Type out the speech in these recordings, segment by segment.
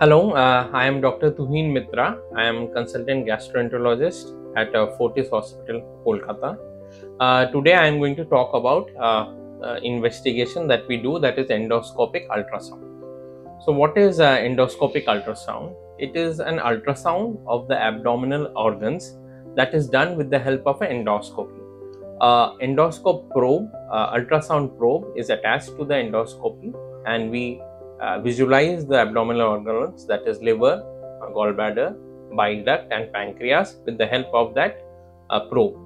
Hello, uh, I am Dr. Tuhin Mitra. I am consultant gastroenterologist at uh, Fortis Hospital, Kolkata. Uh, today I am going to talk about uh, uh, investigation that we do that is endoscopic ultrasound. So what is uh, endoscopic ultrasound? It is an ultrasound of the abdominal organs that is done with the help of an endoscopy. Endoscope probe, ultrasound probe is attached to the endoscopy and we uh, visualize the abdominal organs that is liver, uh, gallbladder, bile duct and pancreas with the help of that uh, probe.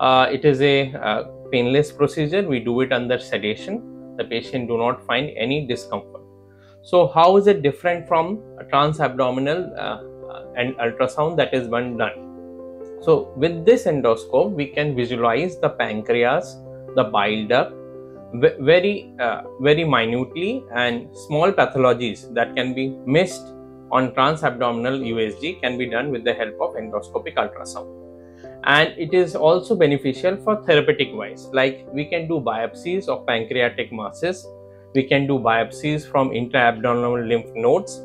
Uh, it is a uh, painless procedure. We do it under sedation. The patient do not find any discomfort. So how is it different from a transabdominal uh, and ultrasound that is one done? So with this endoscope, we can visualize the pancreas, the bile duct, very uh, very minutely and small pathologies that can be missed on transabdominal USG can be done with the help of endoscopic ultrasound. And it is also beneficial for therapeutic wise like we can do biopsies of pancreatic masses we can do biopsies from intra-abdominal lymph nodes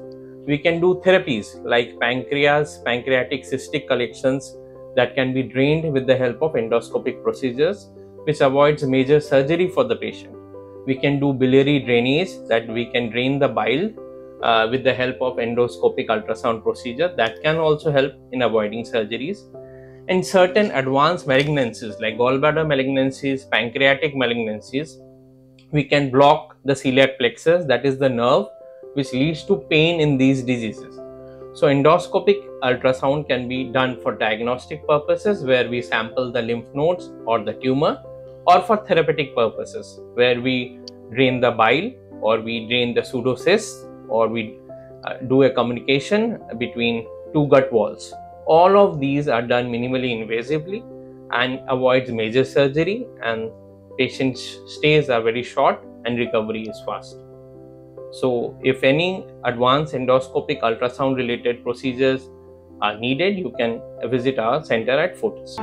we can do therapies like pancreas pancreatic cystic collections that can be drained with the help of endoscopic procedures which avoids major surgery for the patient. We can do biliary drainage that we can drain the bile uh, with the help of endoscopic ultrasound procedure that can also help in avoiding surgeries. And certain advanced malignancies like gallbladder malignancies, pancreatic malignancies, we can block the celiac plexus that is the nerve which leads to pain in these diseases. So endoscopic ultrasound can be done for diagnostic purposes where we sample the lymph nodes or the tumor or for therapeutic purposes where we drain the bile or we drain the pseudocysts or we uh, do a communication between two gut walls. All of these are done minimally invasively and avoids major surgery and patient's stays are very short and recovery is fast. So if any advanced endoscopic ultrasound related procedures are needed, you can visit our center at Fortis.